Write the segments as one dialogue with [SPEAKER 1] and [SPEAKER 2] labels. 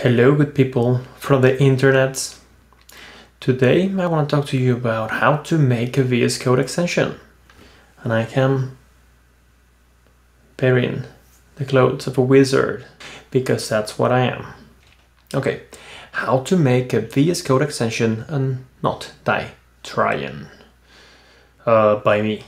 [SPEAKER 1] Hello, good people from the internet. Today I want to talk to you about how to make a VS Code extension. And I can wear in the clothes of a wizard because that's what I am. Okay, how to make a VS Code extension and not die trying uh, by me.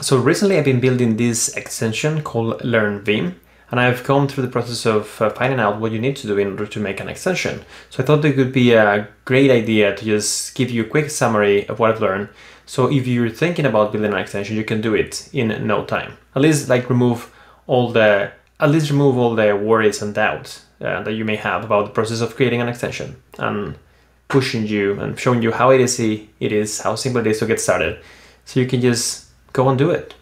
[SPEAKER 1] So recently I've been building this extension called Learn Vim and I've gone through the process of uh, finding out what you need to do in order to make an extension. So I thought it could be a great idea to just give you a quick summary of what I've learned. So if you're thinking about building an extension, you can do it in no time. At least like remove all the, at least remove all the worries and doubts uh, that you may have about the process of creating an extension and pushing you and showing you how easy it is, how simple it is to get started. So you can just go and do it.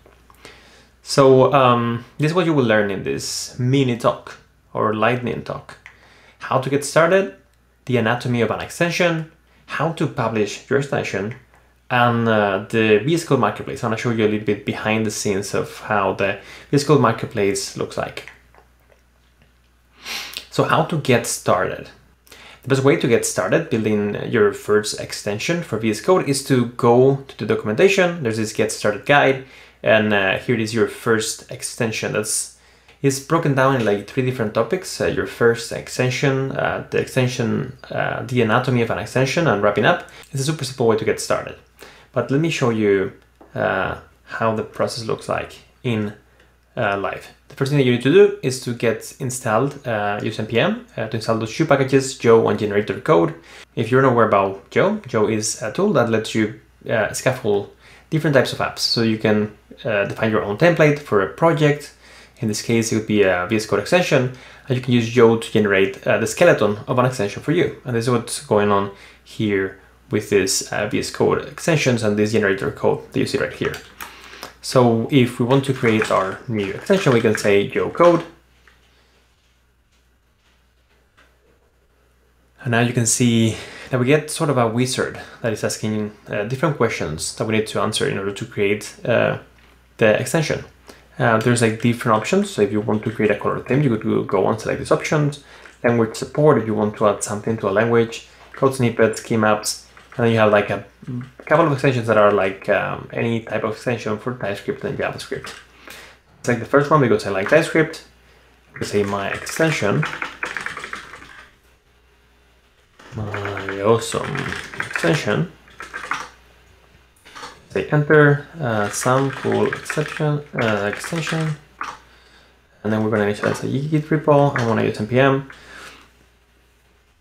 [SPEAKER 1] So um, this is what you will learn in this mini talk or lightning talk. How to get started, the anatomy of an extension, how to publish your extension, and uh, the VS Code Marketplace. I'm gonna show you a little bit behind the scenes of how the VS Code Marketplace looks like. So how to get started. The best way to get started building your first extension for VS Code is to go to the documentation. There's this get started guide and uh, here it is your first extension. That's is broken down in like three different topics. Uh, your first extension, uh, the extension, uh, the anatomy of an extension, and wrapping up. It's a super simple way to get started. But let me show you uh, how the process looks like in uh, live. The first thing that you need to do is to get installed uh, use npm uh, to install those two packages, Yo and generator code. If you're not aware about Yo, Yo is a tool that lets you uh, scaffold different types of apps. So you can uh, define your own template for a project. In this case, it would be a VS Code extension, and you can use Yo to generate uh, the skeleton of an extension for you. And this is what's going on here with this uh, VS Code extensions and this generator code that you see right here. So if we want to create our new extension, we can say yo code. And now you can see that we get sort of a wizard that is asking uh, different questions that we need to answer in order to create uh, the extension. Uh, there's like different options. So if you want to create a color theme, you could go and select these options. Language support, if you want to add something to a language, code snippets, key maps, and then you have like a couple of extensions that are like um, any type of extension for TypeScript and JavaScript. It's like the first one because I like TypeScript. We say my extension my awesome extension. Say enter uh, some cool exception uh, extension, and then we're going to initialize a Git repo. I want to use npm.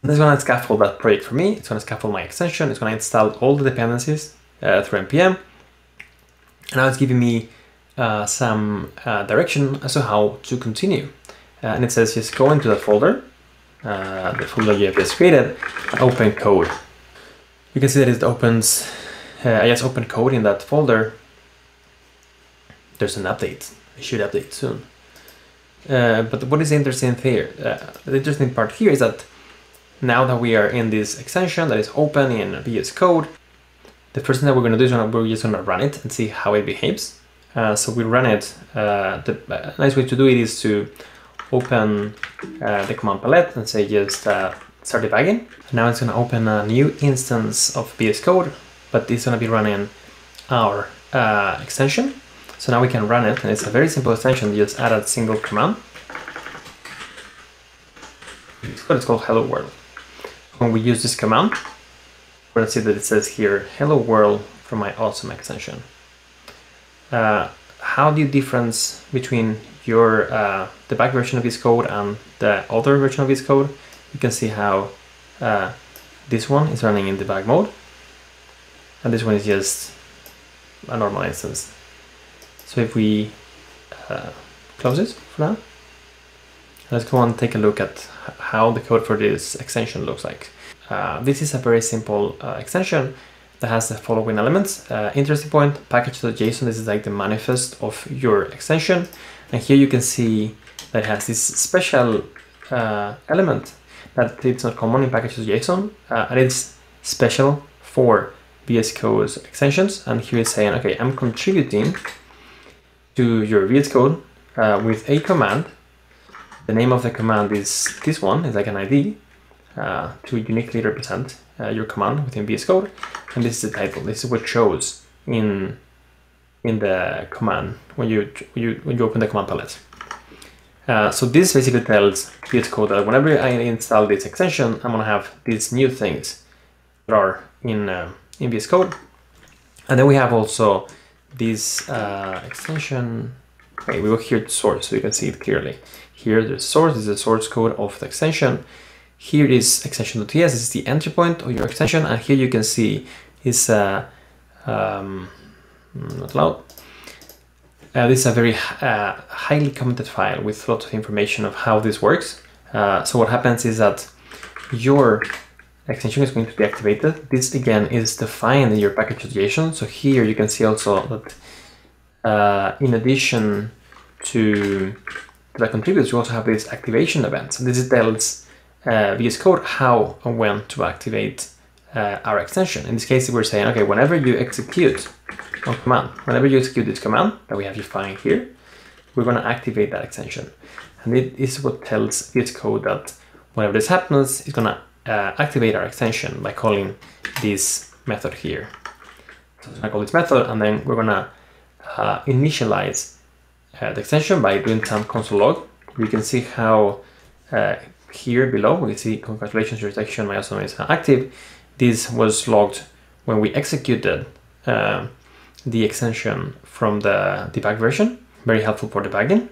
[SPEAKER 1] This is going to scaffold that project for me. It's going to scaffold my extension. It's going to install all the dependencies uh, through npm, and now it's giving me uh, some uh, direction as to how to continue. Uh, and it says just go into the folder uh, the folder you have just created, open code. You can see that it opens, uh, I just opened code in that folder. There's an update, it should update soon. Uh, but what is interesting here, uh, the interesting part here is that now that we are in this extension that is open in VS Code, the first thing that we're going to do is we're just going to run it and see how it behaves. Uh, so we run it, the nice way to do it is to open uh, the command palette and say just uh, start debugging. Now it's going to open a new instance of VS Code, but it's going to be running our uh, extension. So now we can run it, and it's a very simple extension. You just add a single command. It's called, it's called hello world. When we use this command, we're going to see that it says here hello world from my awesome extension. Uh, how do you difference between your uh, the back version of VS Code and the other version of VS Code, you can see how uh, this one is running in debug mode, and this one is just a normal instance. So if we uh, close it for now, let's go and take a look at how the code for this extension looks like. Uh, this is a very simple uh, extension that has the following elements. Uh, interesting point, package.json, this is like the manifest of your extension. And here you can see that it has this special uh, element that it's not common in package.json uh, and it's special for VS Code extensions. And here it's saying, okay, I'm contributing to your VS Code uh, with a command The name of the command is this one, it's like an ID uh, to uniquely represent uh, your command within VS Code. And this is the title. This is what shows in in the command when you you when you open the command palette. Uh, so this basically tells VS Code that whenever I install this extension, I'm gonna have these new things that are in uh, in VS Code. And then we have also this uh, extension. Okay, we go here to source so you can see it clearly. Here the source is the source code of the extension. Here is extension.ts, this is the entry point of your extension, and here you can see is uh, um, not allowed. Uh, this is a very uh, highly commented file with lots of information of how this works. Uh, so what happens is that your extension is going to be activated. This again is defined in your package package.json. So here you can see also that uh, in addition to the contributors, you also have this activation event. So this tells uh, VS Code how and when to activate uh, our extension. In this case, we're saying, okay, whenever you execute on command, whenever you execute this command that we have defined here, we're going to activate that extension. And it is what tells VS Code that whenever this happens, it's going to uh, activate our extension by calling this method here. So I call this method, and then we're gonna uh, initialize uh, the extension by doing some console log. We can see how uh, here below we see congratulations your extension milestone is active. This was logged when we executed uh, the extension from the debug version. Very helpful for debugging.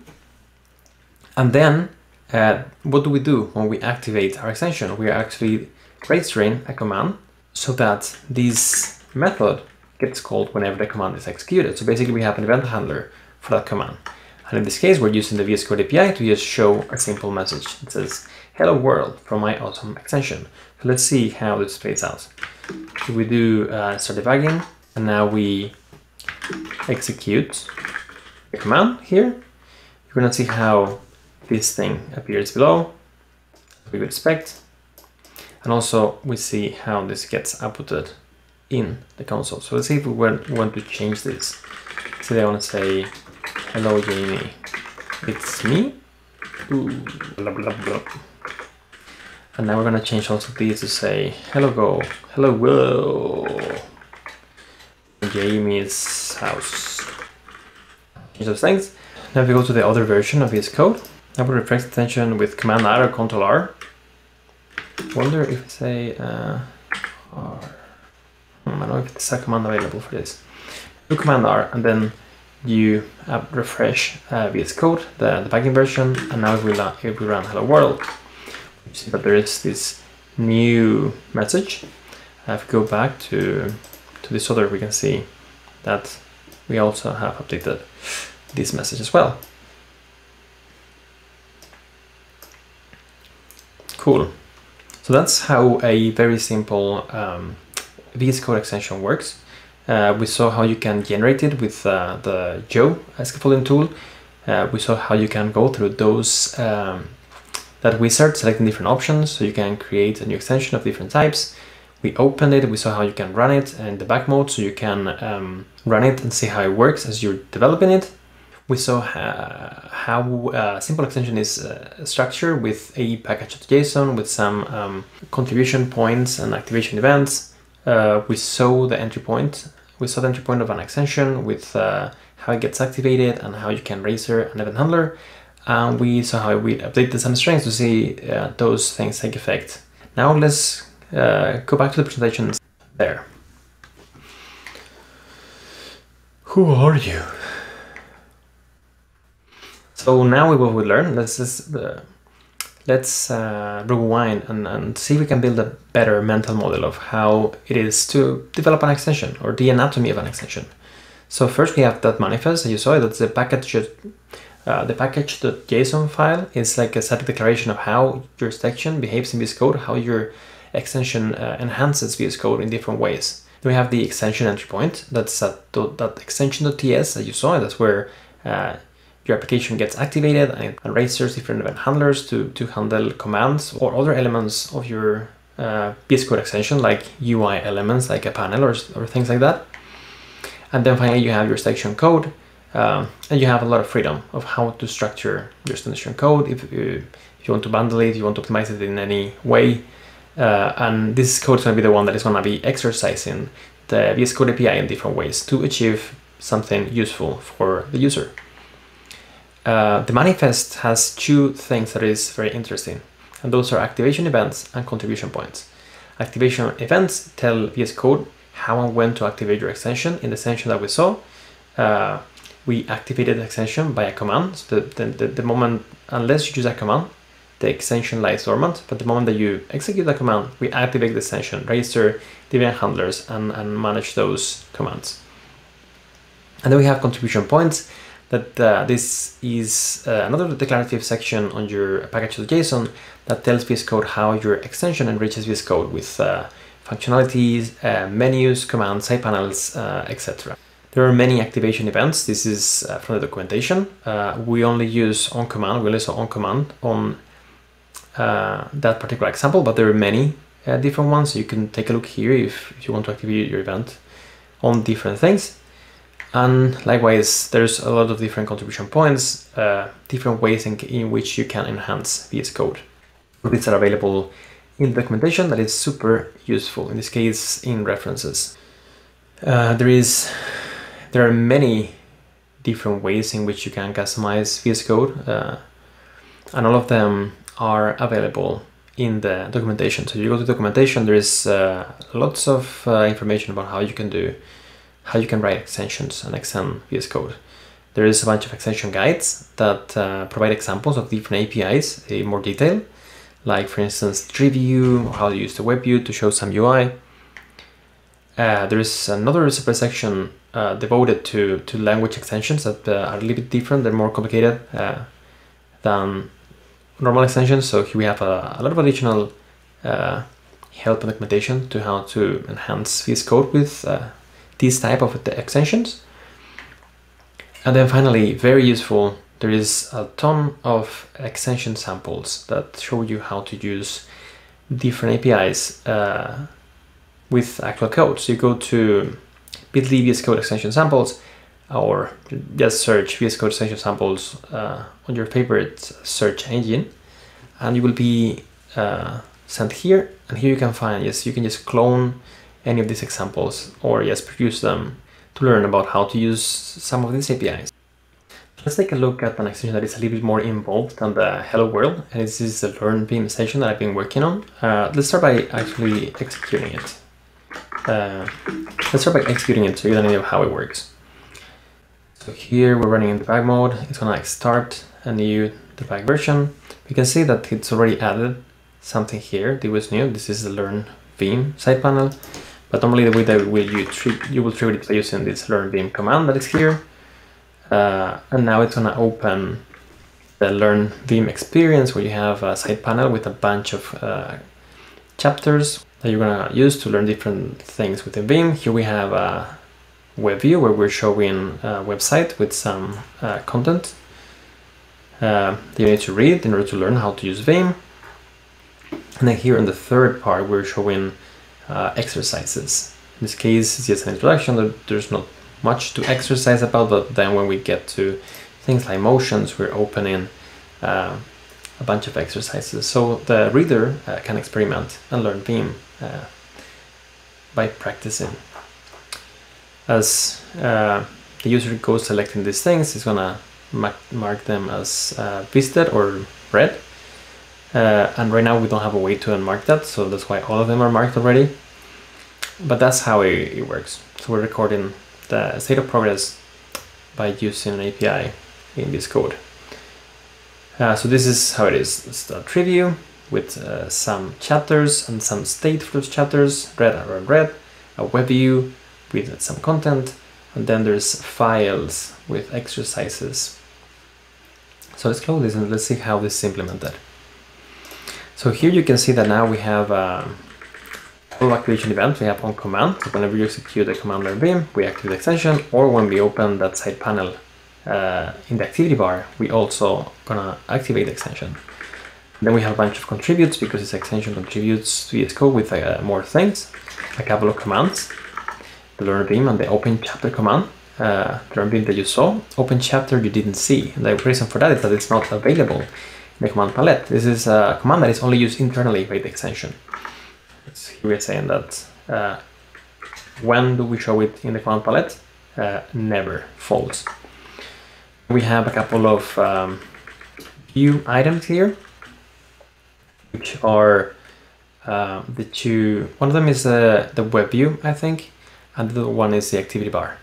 [SPEAKER 1] And then uh, what do we do when we activate our extension? We are actually registering a command so that this method gets called whenever the command is executed. So basically we have an event handler for that command. And in this case, we're using the VS Code API to just show a simple message. It says, hello world from my awesome extension. Let's see how this plays out. So we do uh, start debugging, and now we execute the command here. You're gonna see how this thing appears below, as we would expect. And also we see how this gets outputted in the console. So let's see if we want to change this. So I want to say, hello Jamie, it's me. Ooh, blah, blah, blah. And now we're gonna change also these to say, hello Go, hello Will, Jamie's house. Change those things. Now if we go to the other version of VS Code. I would refresh attention with Command R or Control R. Wonder if I say uh, R. Hmm, I don't know if there's a command available for this. Do Command R and then you uh, refresh uh, VS Code, the, the backing version, and now if we, if we run Hello World, you see that there is this new message. If we go back to, to this other, we can see that we also have updated this message as well. Cool. So that's how a very simple um, VS Code extension works. Uh, we saw how you can generate it with uh, the Yo scaffolding tool. Uh, we saw how you can go through those um, that wizard, selecting different options, so you can create a new extension of different types. We opened it, we saw how you can run it in the back mode, so you can um, run it and see how it works as you're developing it we saw how a uh, simple extension is uh, structured with a package.json with some um, contribution points and activation events. Uh, we saw the entry point. We saw the entry point of an extension with uh, how it gets activated and how you can register an event handler. And we somehow how we updated some strings to see uh, those things take effect. Now let's uh, go back to the presentation there. Who are you? So now we will learn. Let's just, uh, let's uh, rewind and, and see if we can build a better mental model of how it is to develop an extension or the anatomy of an extension. So first we have that manifest that you saw. That's the package. Uh, the package.json file is like a static declaration of how your section behaves in VS Code, how your extension uh, enhances VS Code in different ways. Then we have the extension entry point. That's that, that extension.ts that you saw. That's where uh, your application gets activated and it registers different event handlers to, to handle commands or other elements of your uh, VS Code extension, like UI elements, like a panel or, or things like that. And then finally, you have your section code, Um, and you have a lot of freedom of how to structure your Standard code. If you, if you want to bundle it, you want to optimize it in any way. Uh, and this code is going to be the one that is going to be exercising the VS Code API in different ways to achieve something useful for the user. Uh, the manifest has two things that is very interesting, and those are activation events and contribution points. Activation events tell VS Code how and when to activate your extension. In the extension that we saw, uh, we activated the extension by a command. So the, the, the, moment, unless you use a command, the extension lies dormant. But the moment that you execute the command, we activate the extension, register event handlers, and, and manage those commands. And then we have contribution points that uh, this is uh, another declarative section on your package.json that tells VS Code how your extension enriches VS Code with uh, functionalities, uh, menus, commands, side panels, uh, etc. There are many activation events. This is uh, from the documentation. we only use on command, we only saw on command on that particular example, but there are many different ones. You can take a look here if, if you want to activate your event on different things. And likewise, there's a lot of different contribution points, uh, different ways in, in, which you can enhance VS Code. These are available in the documentation that is super useful, in this case in references. Uh, there is, there are many different ways in which you can customize VS Code, uh, and all of them are available in the documentation. So you go to documentation, there is uh, lots of uh, information about how you can do how you can write extensions and extend VS Code. There is a bunch of extension guides that uh, provide examples of different APIs in more detail, like for instance, tree view, or how to use the web view to show some UI. Uh, there is another separate section uh, devoted to, to language extensions that uh, are a little bit different, they're more complicated uh, than normal extensions. So here we have a, a lot of additional uh, help and documentation to how to enhance VS Code with these type of extensions. And then finally, very useful, there is a ton of extension samples that show you how to use different APIs uh, with actual code. So you go to bit.ly VS Code extension samples or just search VS Code extension samples uh, on your favorite search engine and you will be uh, sent here and here you can find, yes, you can just clone any of these examples or just produce them to learn about how to use some of these APIs. Let's take a look at an extension that is a little bit more involved than the Hello World, and this is the Learn Vim extension that I've been working on. Uh, let's start by actually executing it. Uh, let's start by executing it so you get an idea of how it works. So here we're running in debug mode. It's gonna start a new debug version. We can see that it's already added something here. This was new. This is the Learn Vim side panel. But normally the way that will you you will treat it by using this learn vim command that is here. Uh, and now it's gonna open the learn vim experience where you have a side panel with a bunch of uh, chapters that you're gonna use to learn different things within Vim. Here we have a web view where we're showing a website with some uh, content uh, that you need to read in order to learn how to use Vim. And then here in the third part, we're showing uh, exercises. In this case, it's just an introduction. There's not much to exercise about, but then when we get to things like motions, we're opening uh, a bunch of exercises. So the reader uh, can experiment and learn Vim uh, by practicing. As uh, the user goes selecting these things, it's gonna mark them as uh, visited or read uh, and right now we don't have a way to unmark that, so that's why all of them are marked already. But that's how it, it works. So we're recording the state of progress by using an API in this code. Uh, so this is how it is. It's a tree view with uh, some chapters and some state for those chapters, red or red, a web view with some content, and then there's files with exercises. So let's close this and let's see how this is implemented. So here you can see that now we have a full activation event. We have on command. So whenever you execute the command learn vim, we activate the extension, or when we open that side panel uh, in the activity bar, we also gonna activate the extension. Then we have a bunch of contributes because this extension contributes to VS Code with uh, more things, a couple of commands, the learn vim and the open chapter command, uh, learn vim that you saw, open chapter you didn't see. The reason for that is that it's not available in the command palette. This is a command that is only used internally by the extension. It's here we're saying that uh, when do we show it in the command palette? Uh, never, false. We have a couple of um, view items here, which are uh, the two, one of them is uh, the web view, I think, and the other one is the activity bar.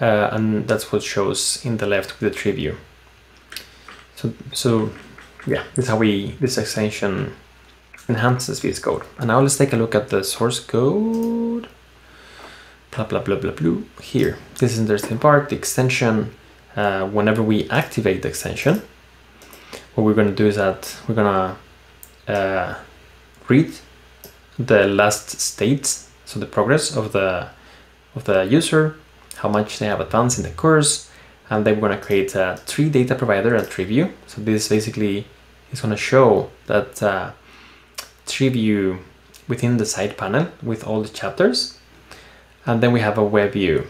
[SPEAKER 1] Uh, and that's what shows in the left with the tree view. So, so yeah, this is how we, this extension enhances VS Code. And now let's take a look at the source code. Blah, blah, blah, blah, blah. Here, this is interesting part, the extension, uh, whenever we activate the extension, what we're going to do is that we're going to uh, read the last states, so the progress of the of the user, how much they have advanced in the course, and then we're going to create a tree data provider, a tree view. So this basically is going to show that uh, tree view within the side panel with all the chapters, and then we have a web view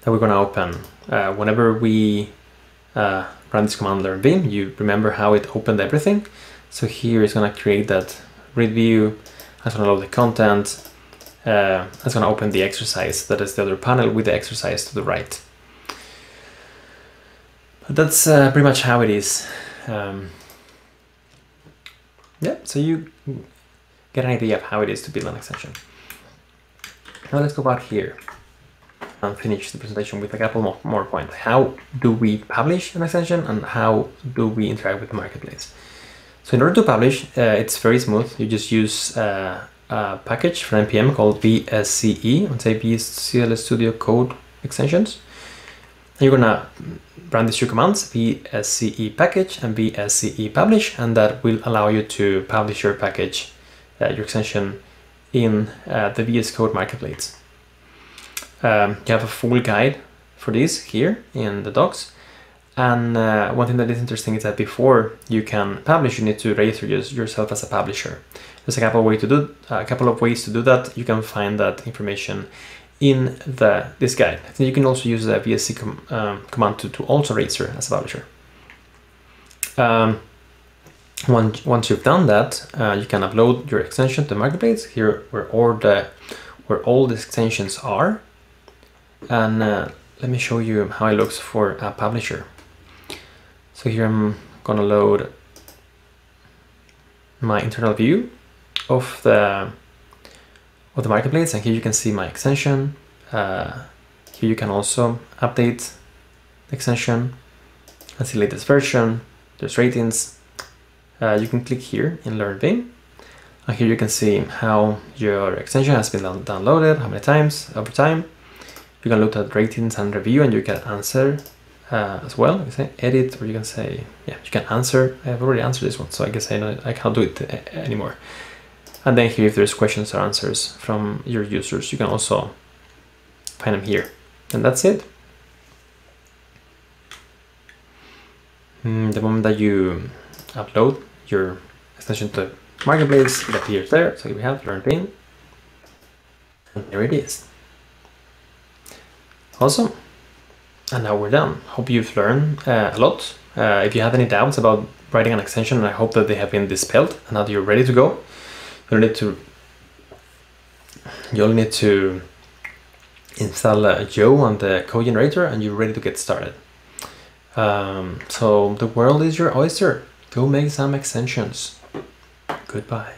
[SPEAKER 1] that we're going to open uh, whenever we uh, run this command learn vim. You remember how it opened everything. So here it's going to create that read view, it's going to load the content, uh, it's going to open the exercise, that is the other panel with the exercise to the right. But that's uh, pretty much how it is. Um, yeah, so you get an idea of how it is to build an extension. Now let's go back here and finish the presentation with a couple more, points. How do we publish an extension and how do we interact with the marketplace? So in order to publish, uh, it's very smooth. You just use uh, a package from NPM called VSCE, let's say VSCL Studio Code Extensions. And you're gonna run these two commands, VSCE package and VSCE publish, and that will allow you to publish your package, uh, your extension in uh, the VS Code Marketplace. Um, you have a full guide for this here in the docs. And uh, one thing that is interesting is that before you can publish, you need to register yourself as a publisher. There's a couple of ways to do a couple of ways to do that. You can find that information in the this guide. You can also use the VSC com, um, command to, to also register as a publisher. Um, once, once you've done that, uh, you can upload your extension to Marketplace here where all the where all the extensions are. And uh, let me show you how it looks for a publisher. So here I'm gonna load my internal view of the of the marketplace and here you can see my extension. Uh, here you can also update the extension and see latest version. There's ratings. Uh, you can click here in Learn Vim and here you can see how your extension has been downloaded, how many times over time. You can look at ratings and review and you can answer uh, as well. You can edit, or you can say, yeah, you can answer. I have already answered this one, so I guess I, I can't do it uh, anymore. And then here, if there's questions or answers from your users, you can also find them here. And that's it. Mm, the moment that you upload your extension to Marketplace, it appears there. So we have Learn Vim, and there it is. Awesome. And now we're done. Hope you've learned uh, a lot. Uh, if you have any doubts about writing an extension, I hope that they have been dispelled and now you're ready to go. You need to you only need to install uh, Yo on the code generator and you're ready to get started. Um, so the world is your oyster. Go make some extensions. Goodbye.